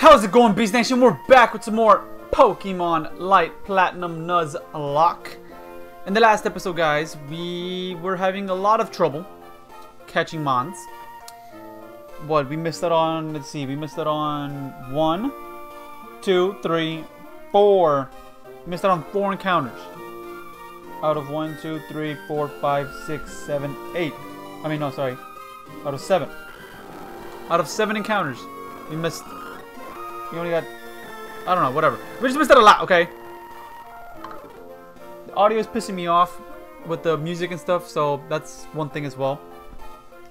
How's it going, Beast Nation? We're back with some more Pokemon Light Platinum Nuzlocke. In the last episode, guys, we were having a lot of trouble catching Mons. What, we missed it on, let's see, we missed it on one, two, three, four. Missed it on four encounters. Out of one, two, three, four, five, six, seven, eight. I mean, no, sorry. Out of seven. Out of seven encounters, we missed you only got... I don't know, whatever. We just missed it a lot, okay? The audio is pissing me off with the music and stuff, so that's one thing as well.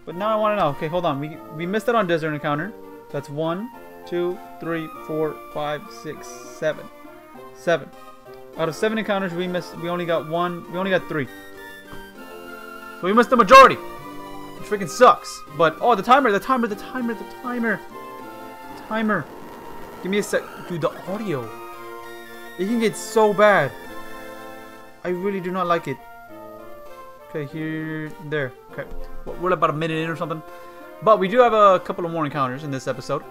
But now I want to know. Okay, hold on. We, we missed it on Desert Encounter. That's one, two, three, four, five, six, seven. Seven. Out of seven encounters, we missed. We only got one. We only got three. So we missed the majority. Which freaking sucks. But, oh, the timer, the timer, the timer, the timer. Timer. Give me a sec. Dude, the audio. It can get so bad. I really do not like it. Okay, here, there. Okay, we're about a minute in or something. But we do have a couple of more encounters in this episode.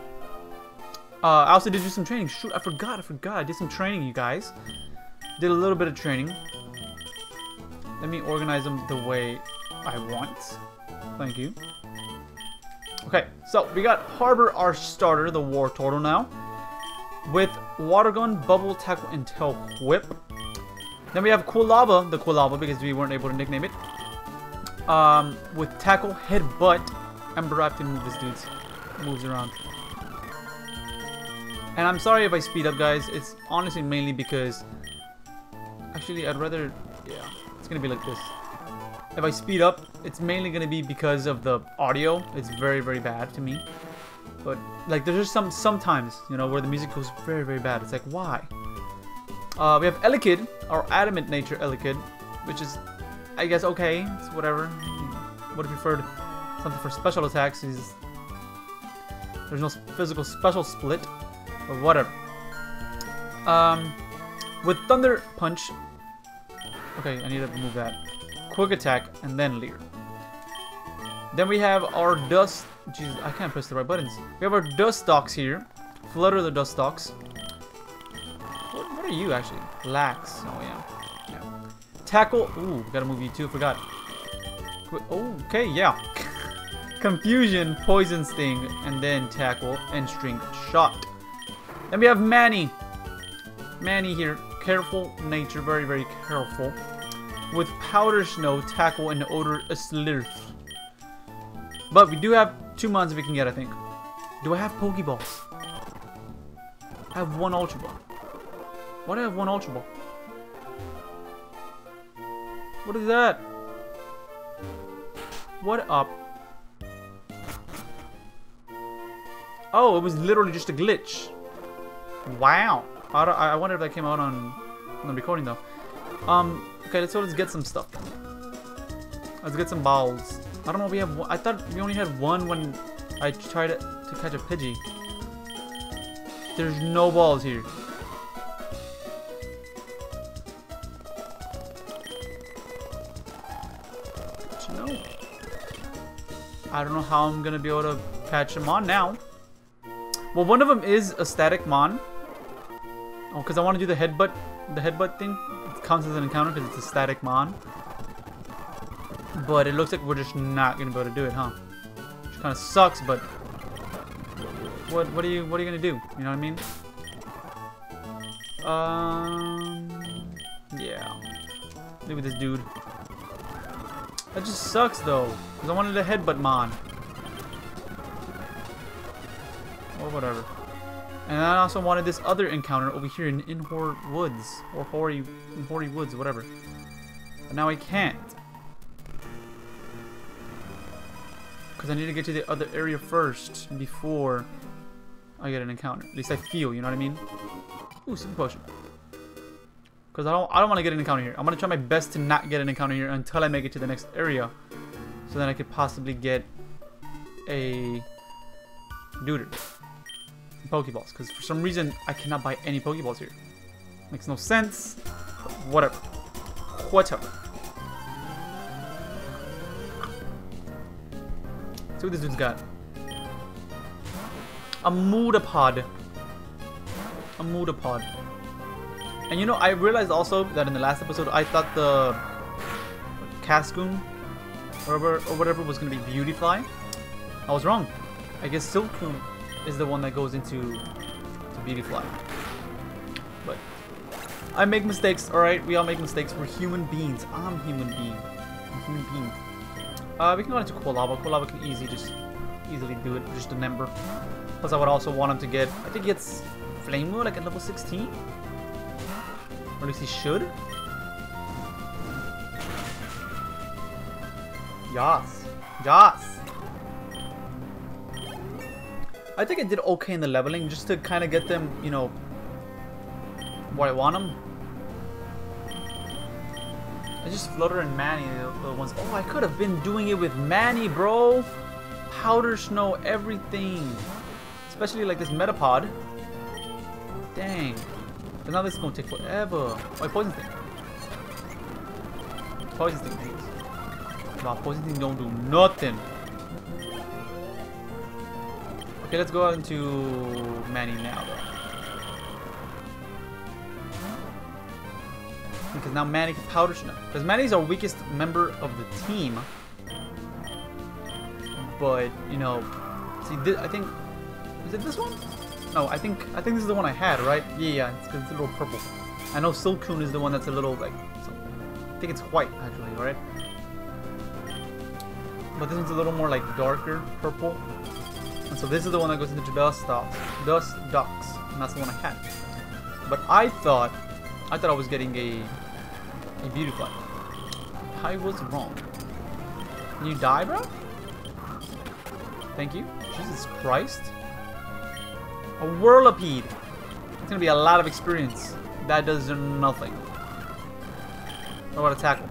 Uh, I also did do some training. Shoot, I forgot, I forgot. I did some training, you guys. Did a little bit of training. Let me organize them the way I want. Thank you. Okay, so we got Harbor, our starter, the Wartortle now with Water Gun, Bubble, Tackle, and Tail Whip. Then we have Quilava, the Quilava, because we weren't able to nickname it. Um, with Tackle, Headbutt, Ember have to move this dude's moves around. And I'm sorry if I speed up, guys. It's honestly mainly because... Actually, I'd rather... Yeah, it's gonna be like this. If I speed up, it's mainly gonna be because of the audio. It's very, very bad to me. But like there's just some sometimes, you know, where the music goes very, very bad. It's like why? Uh, we have Elekid, our adamant nature Elekid, which is I guess okay, it's whatever. Would have preferred something for special attacks. Is there's no physical special split, but whatever. Um, with Thunder Punch. Okay, I need to move that. Quick attack and then Leer. Then we have our Dust Jesus, I can't press the right buttons. We have our Dustox here. Flutter the Dustox. What, what are you actually? Lax. Oh yeah. yeah. Tackle. Ooh, gotta move you too. Forgot. Okay, yeah. Confusion, Poison Sting, and then Tackle and String Shot. Then we have Manny. Manny here. Careful nature, very, very careful. With Powder Snow, Tackle, and Odor Sleuth. But we do have two mons we can get, I think. Do I have Pokeballs? I have one Ultra Ball. Why do I have one Ultra Ball? What is that? What up? Oh, it was literally just a glitch. Wow. I, I wonder if that came out on, on the recording though. Um, okay, let's, let's get some stuff. Let's get some balls. I don't know if we have I thought we only had one when I tried to, to catch a Pidgey. There's no balls here. No. I don't know how I'm gonna be able to catch them on now. Well, one of them is a static mon. Oh, because I want to do the headbutt, the headbutt thing. It counts as an encounter because it's a static mon. But it looks like we're just not gonna be able to do it, huh? Which kind of sucks, but what what are you what are you gonna do? You know what I mean? Um, yeah. Look at this dude. That just sucks though, because I wanted a headbutt mon. Or whatever. And I also wanted this other encounter over here in Inhor Woods. Or Hoary, Hoary Woods, whatever. But now I can't. Because I need to get to the other area first before I get an encounter. At least I feel, you know what I mean? Ooh, super potion. Because I don't, I don't want to get an encounter here. I'm going to try my best to not get an encounter here until I make it to the next area. So then I could possibly get a Duder. Pokeballs. Because for some reason, I cannot buy any Pokeballs here. Makes no sense. whatever. Whatever. See what this dude's got. A Metapod. A Metapod. And you know, I realized also that in the last episode, I thought the Cascoon or whatever, or whatever was going to be Beautifly. I was wrong. I guess Silcoon is the one that goes into to Beautifly. But I make mistakes, alright? We all make mistakes. We're human beings. I'm human being. I'm human being. Uh, we can go into Quilava. Quilava can easily just easily do it. Just a number. Plus, I would also want him to get. I think he gets Flame Moon like at level 16. Or at least he should. Yas. Yas. I think I did okay in the leveling just to kind of get them, you know, what I want them. I just Flutter and Manny the, the ones. Oh, I could have been doing it with Manny, bro. Powder Snow, everything. Especially like this Metapod. Dang. But now this is gonna take forever. Oh, Poison Sting. Poison Sting, please. Nah, Poison Sting don't do nothing. Okay, let's go out into Manny now, though. Because now Manny can Powder Snow. Because Manny's our weakest member of the team. But, you know, see, this, I think, is it this one? No, I think I think this is the one I had, right? Yeah, yeah, it's, it's a little purple. I know Silcoon is the one that's a little, like, I think it's white, actually, right? But this one's a little more, like, darker purple. And so this is the one that goes into Dustox, Dust Ducks, and that's the one I had. But I thought, I thought I was getting a, a Beautifly. I was wrong. Can you die, bro? Thank you. Jesus Christ. A Whirlipede. It's gonna be a lot of experience. That does nothing. What about a tackle?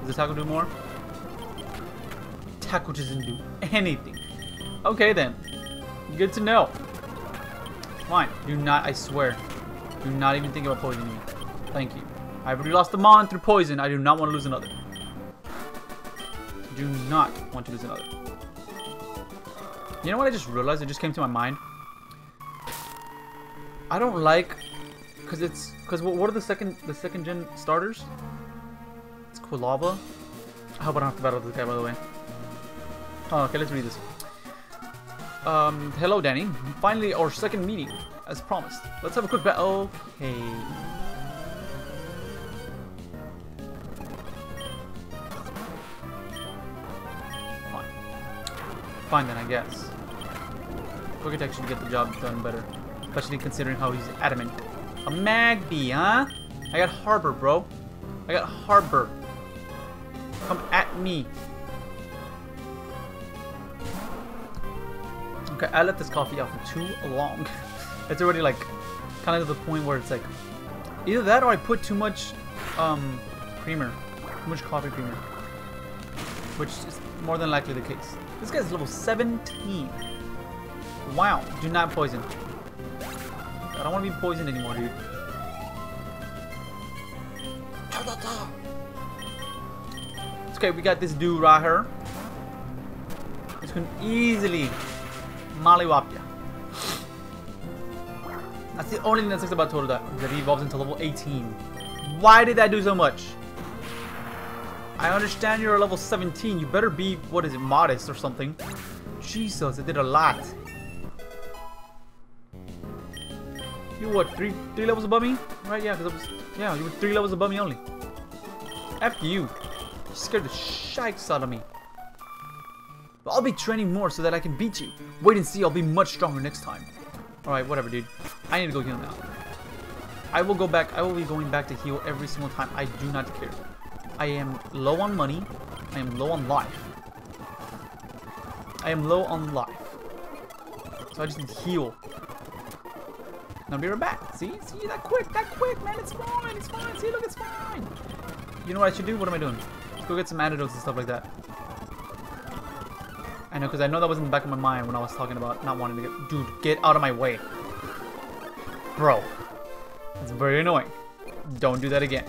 Does the tackle do more? Tackle doesn't do anything. Okay then. Good to know. Fine. Do not, I swear. Do not even think about poisoning me. Thank you. I've already lost a Mon through poison. I do not want to lose another. Do not want to lose another. You know what I just realized? It just came to my mind. I don't like because it's because what, what are the second the second gen starters? It's Quilava. I hope I don't have to battle this guy by the way. Oh, okay, let's read this. Um, hello, Danny. Finally, our second meeting, as promised. Let's have a quick battle. Okay. Fine then, I guess. Quick attack should get the job done better. Especially considering how he's adamant. A Magby, huh? I got Harbor, bro. I got Harbor. Come at me. Okay, I let this coffee out for too long. it's already like kind of to the point where it's like either that or I put too much um creamer. Too much coffee creamer. Which is more than likely the case. This guy's level 17. Wow, do not poison. I don't want to be poisoned anymore, dude. It's okay, we got this dude right here. This can easily mollywop you. That's the only thing that sucks about Totodile, that he evolves into level 18. Why did that do so much? I understand you're a level 17. You better be, what is it, modest or something. Jesus, I did a lot. You what, three three levels above me? Right, yeah, because I was, yeah, you were three levels above me only. After you. You scared the shikes out of me. But I'll be training more so that I can beat you. Wait and see, I'll be much stronger next time. Alright, whatever, dude. I need to go heal now. I will go back, I will be going back to heal every single time. I do not care. I am low on money. I am low on life. I am low on life. So I just need to heal. I'll be right back. See? See? That quick. That quick, man. It's fine. It's fine. See? Look, it's fine. You know what I should do? What am I doing? Let's go get some antidotes and stuff like that. I know, because I know that was in the back of my mind when I was talking about not wanting to get... Dude, get out of my way. Bro. It's very annoying. Don't do that again.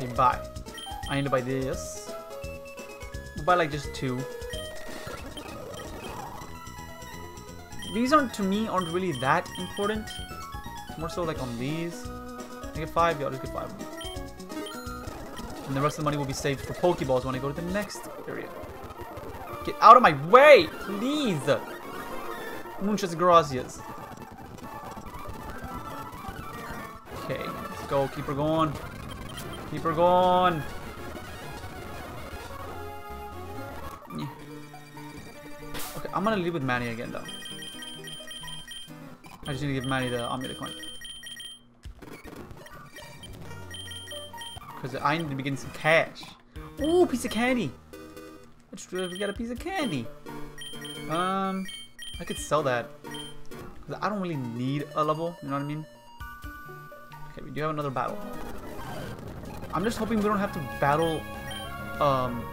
Okay, bye. I need to buy this. I'll buy like just two. these aren't, to me, aren't really that important. It's more so like on these. I get five, yeah, I'll just get five. And the rest of the money will be saved for Pokeballs when I go to the next area. Get out of my way, please! Muchas gracias. Okay, let's go. Keep her going. Keep her going. Okay, I'm gonna leave with Manny again though. I just need to give Manny the Amulet coin. Because I need to be getting some cash. Ooh, piece of candy. Let's, we got a piece of candy. Um, I could sell that. Because I don't really need a level, you know what I mean? Okay, we do have another battle. I'm just hoping we don't have to battle, um,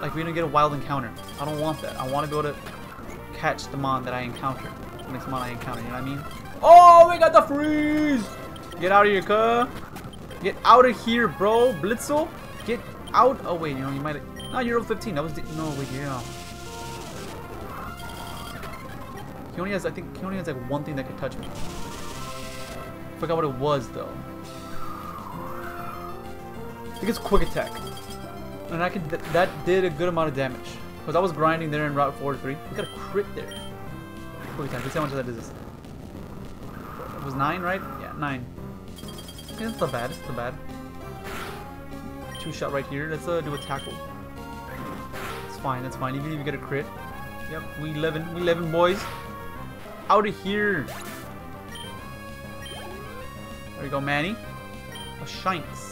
like we don't get a wild encounter. I don't want that. I want to be able to catch the mon that I encounter. The next mon I encounter, you know what I mean? Oh, we got the freeze! Get out of here, cuh. Get out of here, bro. Blitzle, get out. Oh, wait, you know, you might... No, you're level 15. That was the... No, wait, yeah. He only has, I think, he only has like one thing that could touch me. Forgot what it was, though. Think it's quick attack. And I could, th that did a good amount of damage. Because I was grinding there in Route 43. We got a crit there. Quick attack. Let's see how much of that is. It was 9, right? Yeah, 9. Okay, that's not bad. It's not bad. Two shot right here. Let's uh, do a tackle. It's fine. That's fine. Even if you get a crit. Yep, we living. We living, boys. Out of here. There we go, Manny. A Shanks.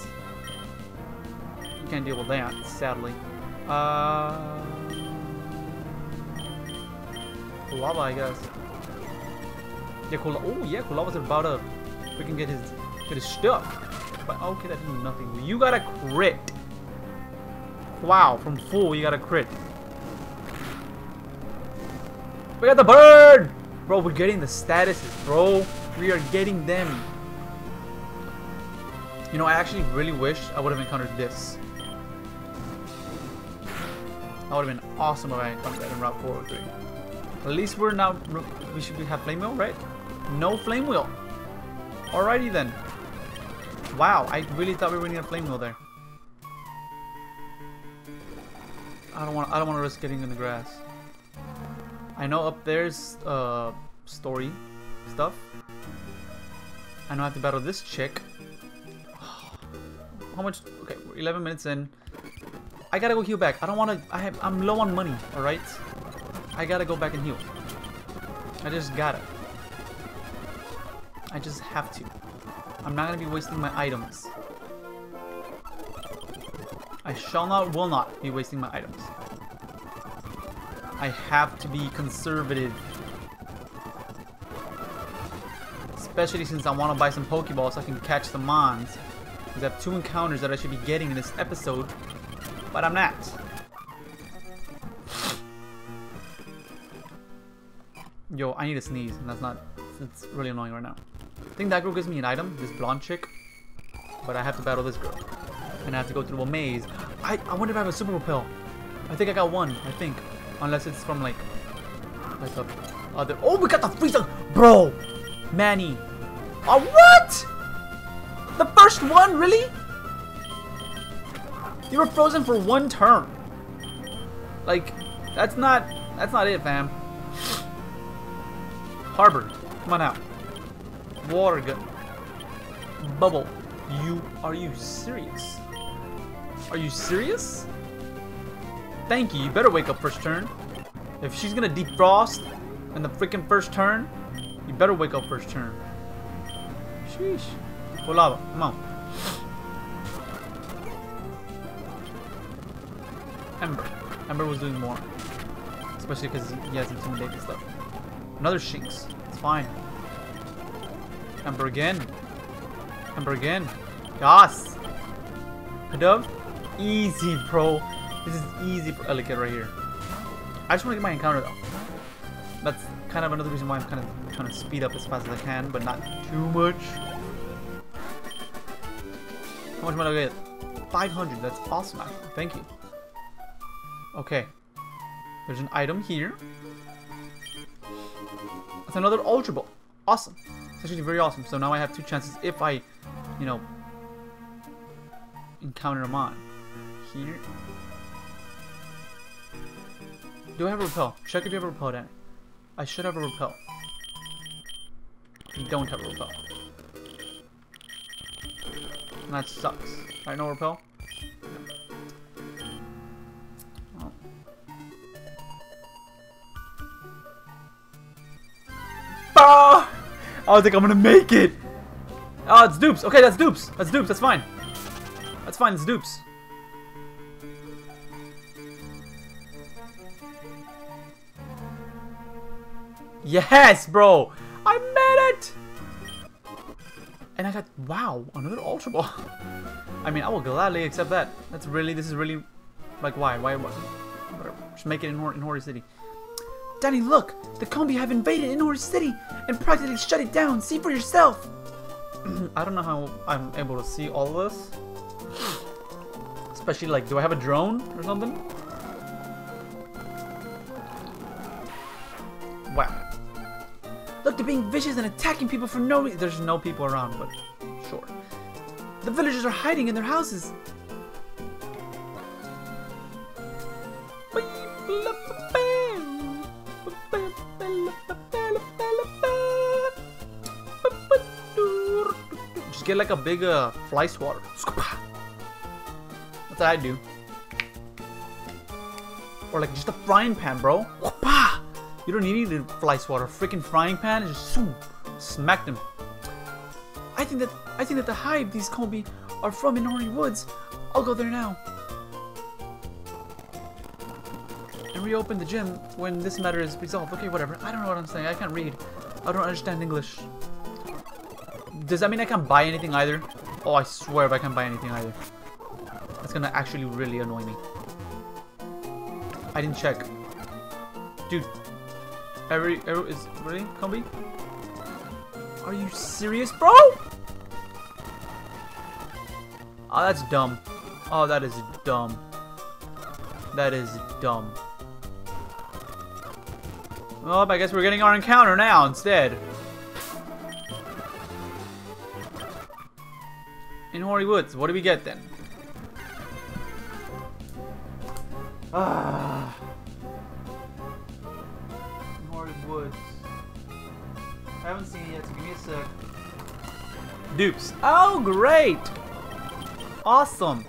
Can't deal with that, sadly. Uh, Quilava, I guess. Yeah, Quilava. Oh, yeah, Quilava's about to freaking get his get his stuff. But okay, that did nothing. You got a crit. Wow, from full, you got a crit. We got the bird! Bro, we're getting the statuses, bro. We are getting them. You know, I actually really wish I would have encountered this. That would have been awesome if I encountered that in Route 403. At least we're now, we should have Flame Wheel, right? No Flame Wheel. Alrighty then. Wow, I really thought we were gonna get a Flame Wheel there. I don't want, I don't want to risk getting in the grass. I know up there's uh, story stuff. I know I have to battle this chick. How much? Okay, we're 11 minutes in. I gotta go heal back. I don't want to. I have. I'm low on money. All right. I gotta go back and heal. I just gotta. I just have to. I'm not gonna be wasting my items. I shall not, will not be wasting my items. I have to be conservative. Especially since I want to buy some Pokeballs so I can catch the Mons. Because I have two encounters that I should be getting in this episode. But I'm not. Yo, I need to sneeze. And that's not... It's really annoying right now. I think that girl gives me an item. This blonde chick. But I have to battle this girl. And I have to go through a maze. I, I wonder if I have a super repel. I think I got one. I think. Unless it's from like... Like a other... Oh, we got the freezer! Bro! Manny. Oh, what? The first one? Really? You were frozen for one turn. Like, that's not... That's not it, fam. Harbor. Come on out. Water gun. Bubble. You... Are you serious? Are you serious? Thank you. You better wake up first turn. If she's gonna defrost in the freaking first turn, you better wake up first turn. Sheesh. Lava, come on. Ember. Ember was doing more. Especially because he has intimidating stuff. Another Shinx. It's fine. Ember again. Ember again. Yas. Kadove. Easy, bro. This is easy for Elekid right here. I just want to get my encounter though. That's kind of another reason why I'm kind of trying to speed up as fast as I can, but not too much. How much money do I get? 500. That's awesome. Thank you. Okay. There's an item here. That's another Ultra Ball. Awesome. It's actually very awesome. So now I have two chances if I, you know, encounter them on. Here. Do I have a repel? Check if you have a repel, Danny. I should have a repel. You don't have a repel. That sucks. Alright, no repel? I don't think I'm gonna make it! Oh, it's dupes. Okay, that's dupes. That's dupes. That's fine. That's fine. It's dupes. Yes, bro! I made it! And I got, wow, another Ultra Ball. I mean, I will gladly accept that. That's really, this is really, like, why? Why? why? Just make it in, in Hori City. Danny, look! The Combee have invaded Inori City and practically shut it down. See for yourself! I don't know how I'm able to see all of this. Especially, like, do I have a drone or something? Wow. Look, they're being vicious and attacking people for no reason. There's no people around, but sure. The villagers are hiding in their houses. Get like a big uh, fly swatter. That's what I do. Or like just a frying pan, bro. You don't need any fly swatter. Freaking frying pan. Just zoom, smack them. I think that I think that the hive these Combee are from Inori Woods. I'll go there now. And reopen the gym when this matter is resolved. Okay, whatever. I don't know what I'm saying. I can't read. I don't understand English. Does that mean I can't buy anything either? Oh, I swear if I can't buy anything either. That's gonna actually really annoy me. I didn't check. Dude, every, every is really Combee? Are you serious, bro? Oh, that's dumb. Oh, that is dumb. That is dumb. Well, I guess we're getting our encounter now instead. In Hori Woods, what do we get then? Ah. In Hori Woods. I haven't seen it yet, so give me a sec. Dupes. Oh, great! Awesome!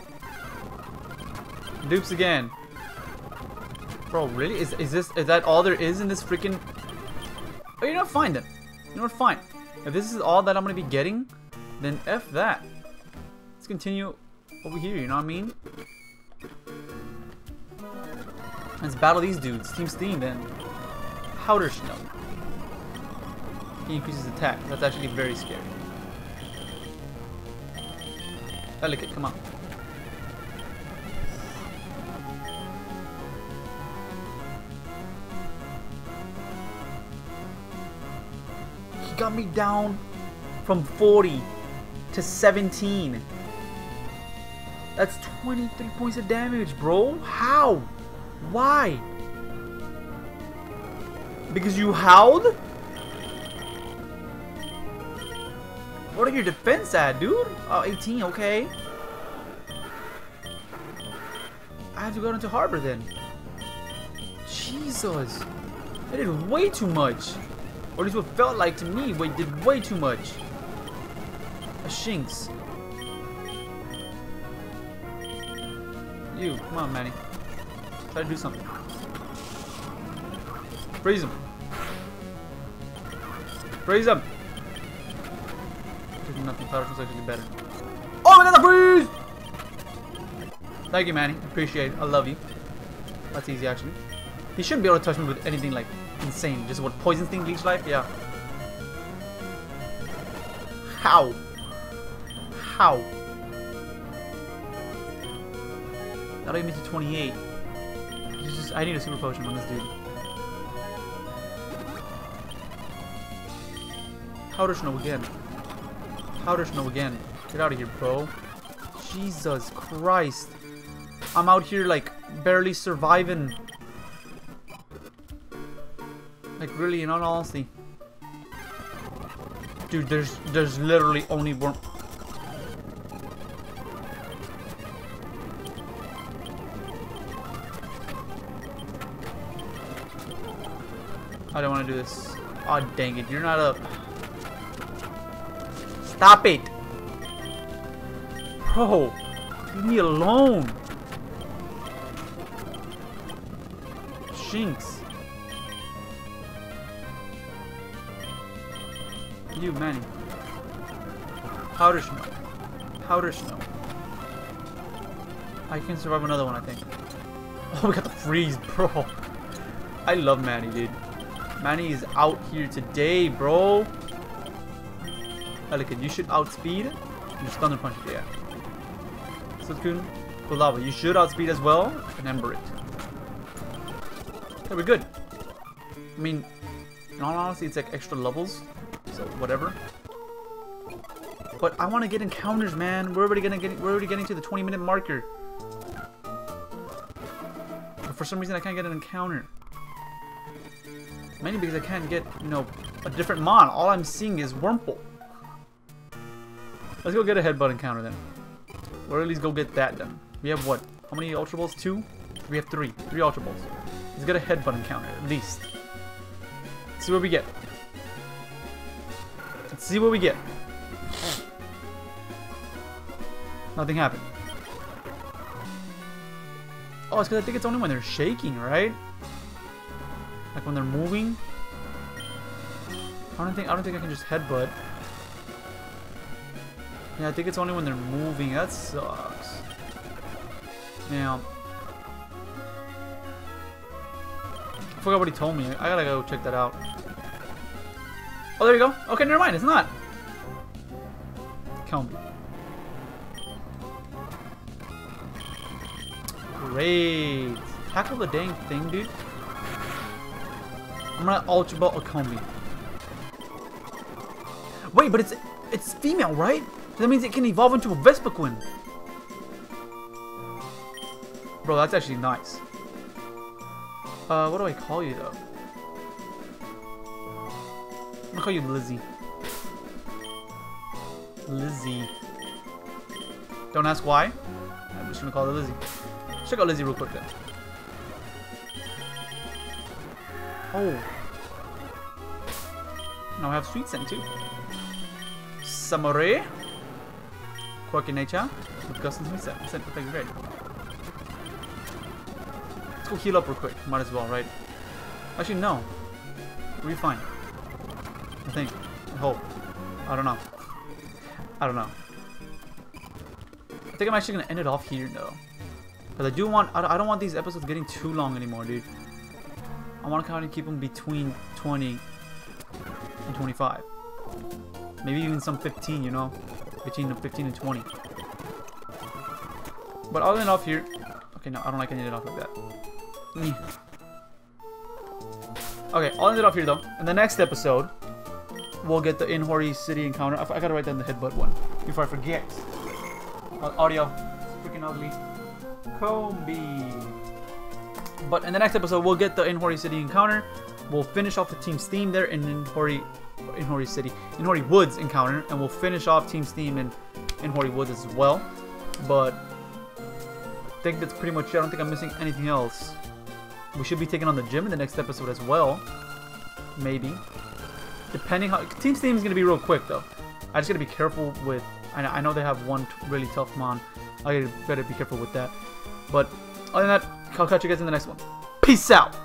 Dupes again. Bro, really? Is, is this is that all there is in this freaking... Oh, you know? Fine then. You know what? Fine. If this is all that I'm gonna be getting, then F that. Let's continue over here, you know what I mean? Let's battle these dudes. Team Steam then. Powder Snow. He increases attack. That's actually very scary. Delicate, come on. He got me down from 40 to 17. That's 23 points of damage, bro. How? Why? Because you howled? What are your defense at, dude? Oh, 18, okay. I have to go into harbor then. Jesus. I did way too much. Or at least what felt like to me, we did way too much. A Shinx. You, come on, Manny. Try to do something. Freeze him. Freeze him. Doing nothing. Powder is actually better. Oh my god, the freeze! Thank you, Manny. Appreciate it. I love you. That's easy, actually. He shouldn't be able to touch me with anything like insane. Just what Poison Sting leech life? Yeah. How? How? That'll get me to 28. Just, I need a super potion on this dude. Powder snow again. Powder snow again. Get out of here, bro. Jesus Christ. I'm out here, like, barely surviving. Like, really, in all honesty. Dude, there's there's literally only one. I don't want to do this. Oh dang it! You're not up. Stop it, bro. Leave me alone. Shinx. You, Manny. Powder snow. Powder snow. I can survive another one, I think. Oh, we got the freeze, bro. I love Manny, dude. Manny is out here today, bro. Pelican, you should outspeed. You just thunder punch it, yeah. Sutkun, Quilava, you should outspeed as well. And Ember it. Okay, we're good. I mean, in all honesty, it's like extra levels. So whatever. But I want to get encounters, man. We're already gonna get. We're already getting to the 20 minute marker. But for some reason, I can't get an encounter. Mainly because I can't get, you know, a different mon. All I'm seeing is Wurmple. Let's go get a headbutt encounter then. Or at least go get that done. We have what? How many Ultra Balls? Two? We have three. Three Ultra Balls. Let's get a headbutt encounter, at least. Let's see what we get. Let's see what we get. Nothing happened. Oh, it's because I think it's only when they're shaking, right? Like when they're moving. I don't think I don't think I can just headbutt. Yeah, I think it's only when they're moving. That sucks. Now, I forgot what he told me. I gotta go check that out. Oh, there you go. Okay, never mind. It's not. Combee. Great. Tackle the dang thing, dude. I'm gonna Ultra a Combee. Wait, but it's it's female, right? That means it can evolve into a Vespiquen. Bro, that's actually nice. Uh, what do I call you though? I'm gonna call you Lizzie. Lizzie. Don't ask why. I'm just gonna call her Lizzie. Check out Lizzie real quick then. Oh. Now I have Sweet Scent too. Samurai. Quirky nature. With Gust and Sweet Scent. Scent effect great. Let's go heal up real quick. Might as well, right? Actually, no. We'll be fine. I think. I hope. I don't know. I don't know. I think I'm actually gonna end it off here though. Because I do want, I don't want these episodes getting too long anymore, dude. I want to kind of keep them between 20 and 25. Maybe even some 15, you know? Between the 15 and 20. But end off here. Okay, no, I don't like ending it off like that. Okay, I'll end it off here though. In the next episode, we'll get the Inhori City encounter. I, I gotta write down the headbutt one before I forget. Uh, audio. Freaking ugly. Combee. But in the next episode, we'll get the Inhori City encounter. We'll finish off the Team Steam there in Inhori, Inhori City, Inhori Woods encounter, and we'll finish off Team Steam in Inhori Woods as well. But I think that's pretty much it. I don't think I'm missing anything else. We should be taking on the gym in the next episode as well. Maybe. Depending how... Team Steam is going to be real quick, though. I just got to be careful with... I, know they have one really tough mon. I better be careful with that. But other than that, I'll catch you guys in the next one. Peace out!